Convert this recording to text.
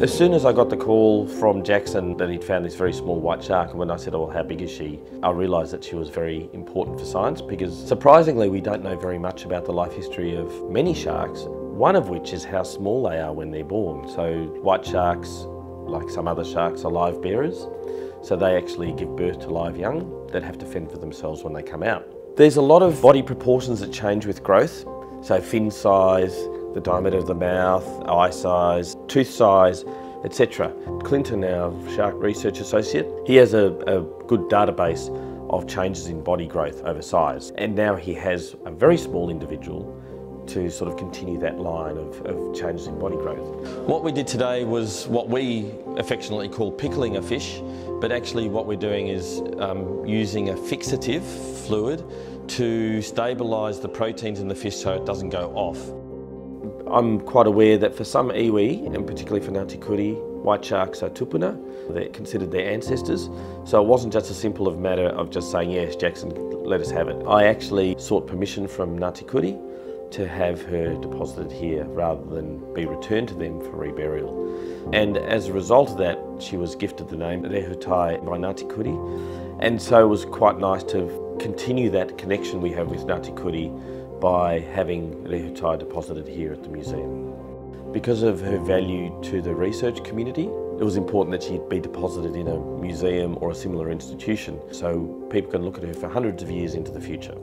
As soon as I got the call from Jackson that he'd found this very small white shark, and when I said, oh, well, how big is she? I realised that she was very important for science because surprisingly, we don't know very much about the life history of many sharks, one of which is how small they are when they're born. So white sharks, like some other sharks, are live bearers. So they actually give birth to live young that have to fend for themselves when they come out. There's a lot of body proportions that change with growth. So fin size, the diameter of the mouth, eye size, tooth size, etc. Clinton, our shark research associate, he has a, a good database of changes in body growth over size. And now he has a very small individual to sort of continue that line of, of, changes in body growth. What we did today was what we affectionately call pickling a fish, but actually what we're doing is um, using a fixative fluid to stabilise the proteins in the fish so it doesn't go off. I'm quite aware that for some iwi, and particularly for Ngati Kuri, white sharks are tupuna. They're considered their ancestors. So it wasn't just a simple of matter of just saying, yes, Jackson, let us have it. I actually sought permission from Ngati Kuri to have her deposited here rather than be returned to them for reburial. And as a result of that, she was gifted the name Rehutai by Ngati Kuri. And so it was quite nice to continue that connection we have with Ngati Kuri by having Rehutai deposited here at the museum. Because of her value to the research community, it was important that she be deposited in a museum or a similar institution so people can look at her for hundreds of years into the future.